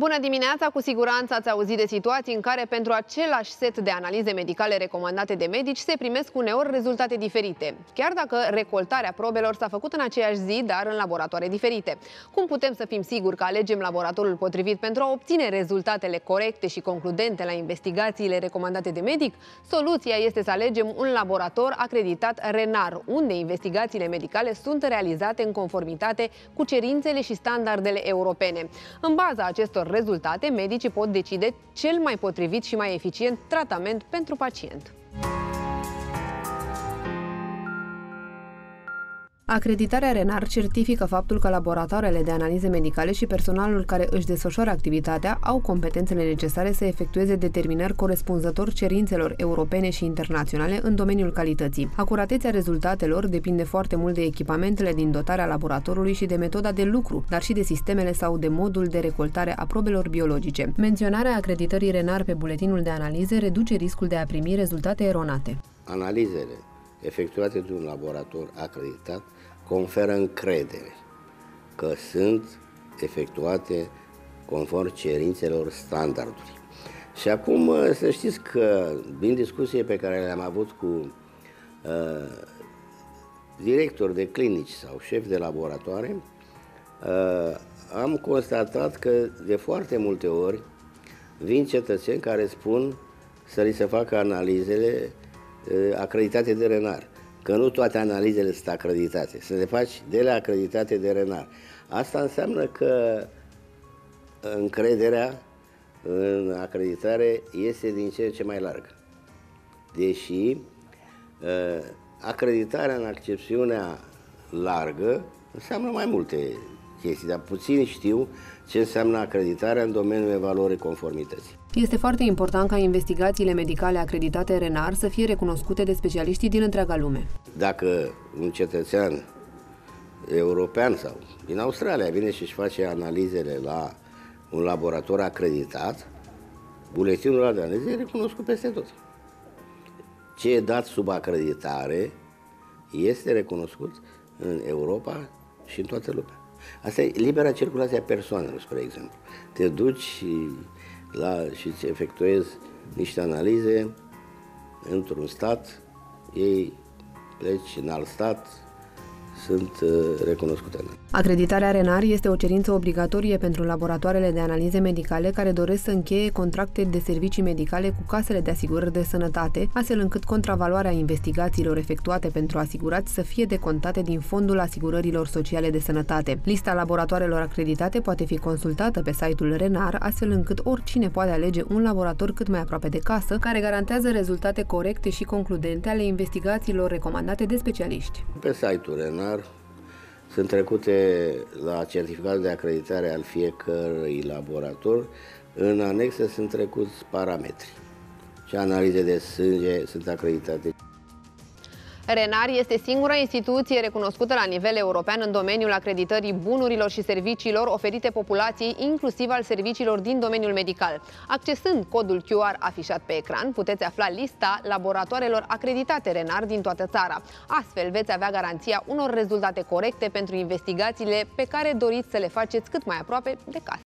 Bună dimineața! Cu siguranță ați auzit de situații în care pentru același set de analize medicale recomandate de medici se primesc uneori rezultate diferite, chiar dacă recoltarea probelor s-a făcut în aceeași zi, dar în laboratoare diferite. Cum putem să fim siguri că alegem laboratorul potrivit pentru a obține rezultatele corecte și concludente la investigațiile recomandate de medic? Soluția este să alegem un laborator acreditat RENAR, unde investigațiile medicale sunt realizate în conformitate cu cerințele și standardele europene. În baza acestor acestor rezultate, medicii pot decide cel mai potrivit și mai eficient tratament pentru pacient. Acreditarea RENAR certifică faptul că laboratoarele de analize medicale și personalul care își desfășoară activitatea au competențele necesare să efectueze determinări corespunzător cerințelor europene și internaționale în domeniul calității. Acuratețea rezultatelor depinde foarte mult de echipamentele din dotarea laboratorului și de metoda de lucru, dar și de sistemele sau de modul de recoltare a probelor biologice. Menționarea acreditării RENAR pe buletinul de analize reduce riscul de a primi rezultate eronate. Analizele efectuate de un laborator acreditat conferă încredere că sunt efectuate conform cerințelor standardului. Și acum să știți că din discuție pe care le-am avut cu uh, directori de clinici sau șefi de laboratoare, uh, am constatat că de foarte multe ori vin cetățeni care spun să li se facă analizele uh, acreditate de renar că nu toate analizele sunt acreditate, să le faci de la acreditate de renar. Asta înseamnă că încrederea în acreditare este din ce în ce mai largă. Deși uh, acreditarea în accepțiunea largă înseamnă mai multe chestii, dar puțin știu ce înseamnă acreditarea în domeniul evaluării conformității. Este foarte important ca investigațiile medicale acreditate RENAR să fie recunoscute de specialiștii din întreaga lume. Dacă un cetățean european sau din Australia vine și își face analizele la un laborator acreditat, buletinul de analize e recunoscut peste tot. Ce e dat sub acreditare este recunoscut în Europa și în toată lumea. Asta e libera circulație a persoanelor, spre exemplu. Te duci și, la, și îți efectuezi niște analize într-un stat, ei pleci în alt stat, sunt uh, recunoscute. Acreditarea RENAR este o cerință obligatorie pentru laboratoarele de analize medicale care doresc să încheie contracte de servicii medicale cu casele de asigurări de sănătate, astfel încât contravaloarea investigațiilor efectuate pentru asigurați să fie decontate din fondul asigurărilor sociale de sănătate. Lista laboratoarelor acreditate poate fi consultată pe site-ul RENAR, astfel încât oricine poate alege un laborator cât mai aproape de casă, care garantează rezultate corecte și concludente ale investigațiilor recomandate de specialiști. Pe site-ul RENAR lunar sunt trecute la certificatul de acreditare al fiecărui laborator. În anexe sunt trecuți parametri și analize de sânge sunt acreditate. RENAR este singura instituție recunoscută la nivel european în domeniul acreditării bunurilor și serviciilor oferite populației, inclusiv al serviciilor din domeniul medical. Accesând codul QR afișat pe ecran, puteți afla lista laboratoarelor acreditate RENAR din toată țara. Astfel veți avea garanția unor rezultate corecte pentru investigațiile pe care doriți să le faceți cât mai aproape de casă.